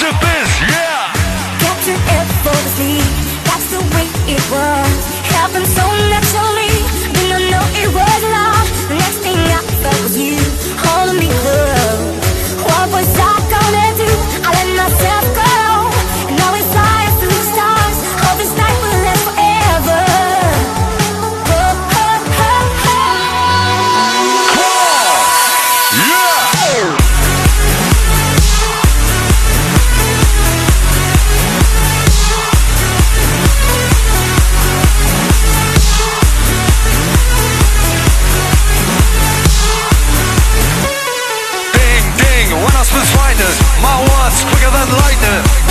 Toxic Biz, yeah! Go to it for the sleep, that's the way it was. Happened so naturally. Words quicker than lightning